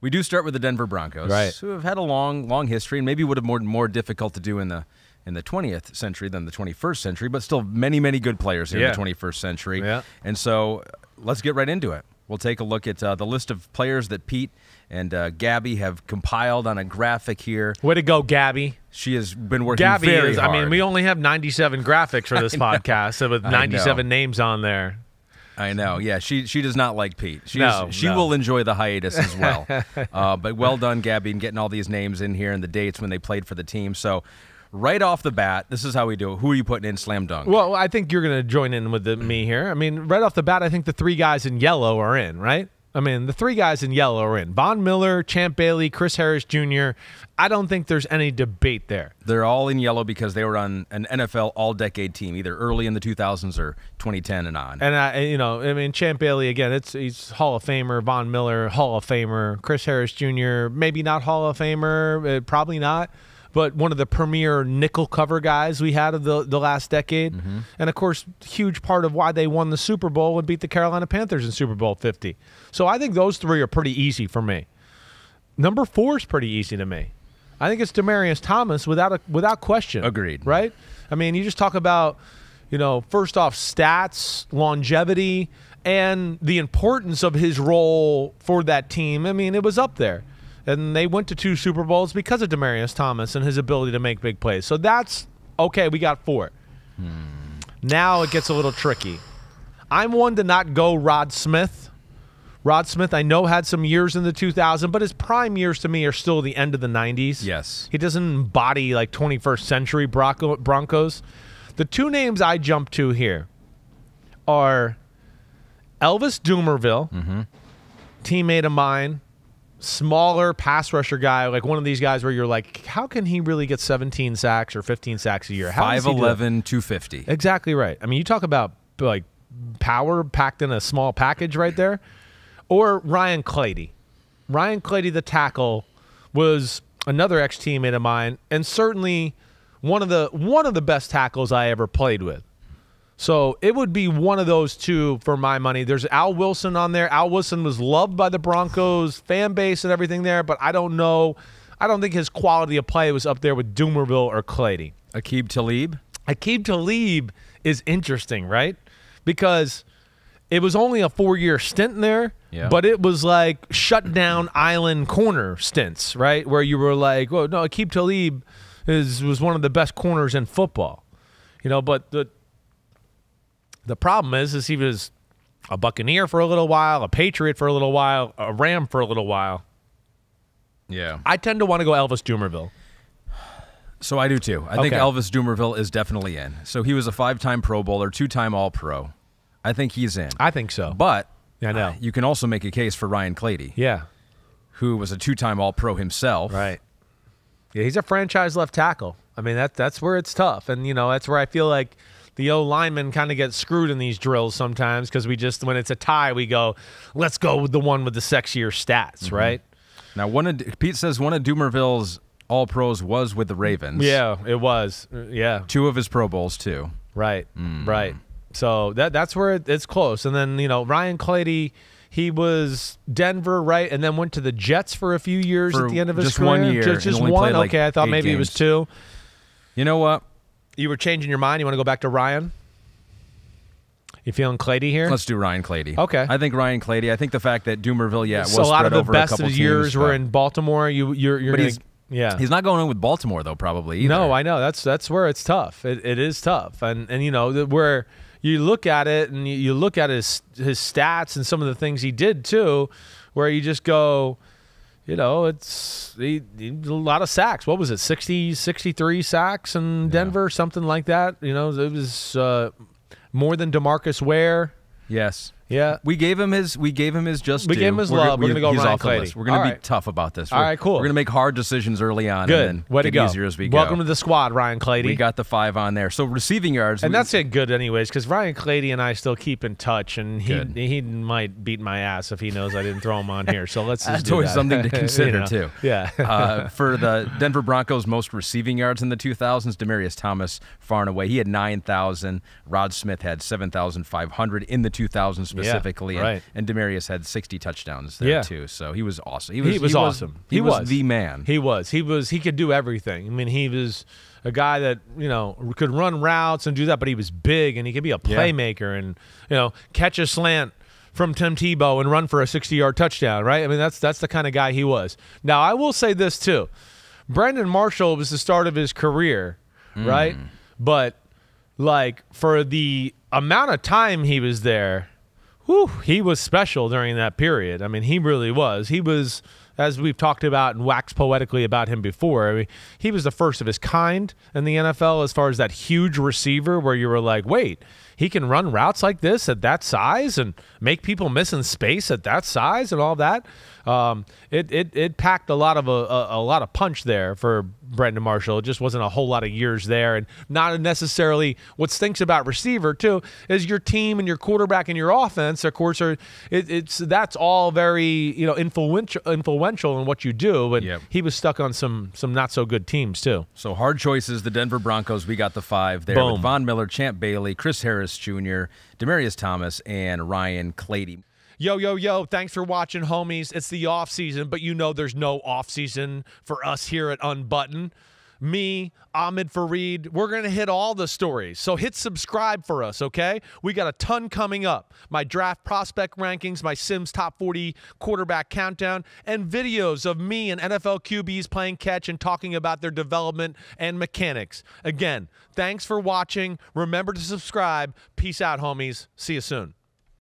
We do start with the Denver Broncos, Right. who have had a long, long history, and maybe would have more more difficult to do in the in the 20th century than the 21st century, but still many, many good players here Yeah. in the 21st century. Yeah. And so, let's get right into it. We'll take a look at uh, the list of players that Pete and uh, Gabby have compiled on a graphic here. Way to go, Gabby. She has been working Gabby is. hard. I mean, we only have 97 graphics for this podcast, so with 97 names on there. I know. Yeah, she she does not like Pete. She's, No, she no. will enjoy the hiatus as well. uh, but well done, Gabby, in getting all these names in here and the dates when they played for the team. So, right off the bat, this is how we do it. Who are you putting in slam dunk? Well, I think you're going to join in with the, me here. I mean, right off the bat, I think the three guys in yellow are in, right? I mean, the three guys in yellow are in. Von Miller, Champ Bailey, Chris Harris Jr. I don't think there's any debate there. They're all in yellow because they were on an NFL all-decade team, either early in the 2000s or 2010 and on. And I, you know, I mean, Champ Bailey again. It's he's Hall of Famer. Von Miller, Hall of Famer. Chris Harris Jr. Maybe not Hall of Famer. Probably not. But one of the premier nickel cover guys we had of the the last decade, mm-hmm. and of course, huge part of why they won the Super Bowl and beat the Carolina Panthers in Super Bowl Fifty. So I think those three are pretty easy for me. Number four is pretty easy to me. I think it's Demaryius Thomas without a without question. Agreed. Right? I mean, you just talk about, you know, first off stats, longevity, and the importance of his role for that team. I mean, it was up there. And they went to two Super Bowls because of Demaryius Thomas and his ability to make big plays. So that's okay, we got four. Hmm. Now it gets a little tricky. I'm one to not go Rod Smith. Rod Smith, I know, had some years in the 2000s, but his prime years to me are still the end of the 90s. Yes. He doesn't embody like 21st century Bronco- Broncos. The two names I jump to here are Elvis Dumervil, mm-hmm. teammate of mine, smaller pass rusher guy, like one of these guys where you're like, how can he really get 17 sacks or 15 sacks a year? How does he do that? 5'11", 250. Exactly right. I mean, you talk about like power packed in a small package right there. Or Ryan Clady. Ryan Clady, the tackle, was another ex teammate of mine, and certainly one of the one of the best tackles I ever played with. So it would be one of those two for my money. There's Al Wilson on there. Al Wilson was loved by the Broncos fan base and everything there, but I don't know. I don't think his quality of play was up there with Dumervil or Clady. Aqib Talib. Aqib Talib is interesting, right? Because it was only a four year stint there, Yeah. but it was like shut down island corner stints, right? Where you were like, well, no, Aqib Talib is was one of the best corners in football. You know, but the the problem is is he was a Buccaneer for a little while, a Patriot for a little while, a Ram for a little while. Yeah. I tend to want to go Elvis Dumervil. So I do too. I think Elvis Dumervil is definitely in. So he was a five-time Pro Bowler, two-time All-Pro. I think he's in. I think so. But I know. uh, you can also make a case for Ryan Clady, yeah. who was a two-time All-Pro himself. Right. Yeah, he's a franchise left tackle. I mean, that that's where it's tough, and you know that's where I feel like the O linemen kind of get screwed in these drills sometimes because we just when it's a tie we go, let's go with the one with the sexier stats, right? Now, one of Pete says one of Dumervil's All Pros was with the Ravens. Yeah, it was. Uh, Yeah, Two of his Pro Bowls too. right, right. So that that's where it, it's close. And then you know Ryan Clady, he was Denver, right, and then went to the Jets for a few years For at the end of his just career. one year just, just one. like, okay, I thought maybe it was two. You know what? You were changing your mind. You want to go back to Ryan? You feeling Clady here? Let's do Ryan Clady. Okay. I think Ryan Clady. I think the fact that Dumervil, yeah, was so a lot of the best of his years teams, were in Baltimore. You, you're, you're But gonna, he's- yeah. He's not going in with Baltimore though, probably. Either. no, I know that's that's where it's tough. It, it is tough, and and you know where you look at it and you, you look at his his stats and some of the things he did too, where you just go, you know, it's he, he a lot of sacks. What was it, 60, 63 sacks in Denver, something like that? You know, it was uh, more than DeMarcus Ware. Yes. Yeah. We gave him his. We gave him his just. We due. gave him his We're love. We're gonna go he's Ryan off the list. We're gonna All be right. tough about this. All We're- right, cool. We're gonna make hard decisions early on. Good. And then Way to go. easier as we go. Welcome to the squad, Ryan Clady. We got the five on there. So receiving yards, and we- that's it good anyways, because Ryan Clady and I still keep in touch, and he Good. he might beat my ass if he knows I didn't throw him on here. So let's just That's do always that. something to You consider, know? too. Yeah. uh, for the Denver Broncos' most receiving yards in the 2000s, Demaryius Thomas far and away. He had 9,000. Rod Smith had 7,500 in the 2000s specifically. right. And, and Demaryius had 60 touchdowns there Yeah. too. So he was awesome. He was, he was awesome. He, He was, was. the man. He was. He was. He could do everything. I mean, he was a guy that you know could run routes and do that, but he was big and he could be a Yeah. playmaker and you know catch a slant from Tim Tebow and run for a 60-yard touchdown. Right? I mean, that's that's the kind of guy he was. Now, I will say this too: Brandon Marshall was the start of his career, right? Mm. But like for the amount of time he was there, whew, he was special during that period. I mean, he really was. He was, as we've talked about and waxed poetically about him before. I mean, he was the first of his kind in the NFL as far as that huge receiver where you were like, wait, he can run routes like this at that size and make people miss in space at that size and all that. Um, it, it it packed a lot of a, a, a lot of punch there for Brandon Marshall. It just wasn't a whole lot of years there, and not necessarily. What stinks about receiver too is your team and your quarterback and your offense. Of course, are it, it's that's all very you know influential influential in what you do. but Yep. he was stuck on some some not so good teams too. So hard choices. The Denver Broncos. We got the five there. Boom. With Von Miller, Champ Bailey, Chris Harris Jr., Demaryius Thomas, and Ryan Clady. Yo, yo, yo, thanks for watching, homies. It's the off season, but you know there's no off season for us here at Unbutton. Me, Ahmed Fareed. we're going to hit all the stories. So hit subscribe for us, okay? We got a ton coming up. My draft prospect rankings, my Simms top 40 quarterback countdown, and videos of me and NFL QBs playing catch and talking about their development and mechanics. Again, thanks for watching. Remember to subscribe. Peace out, homies. See you soon.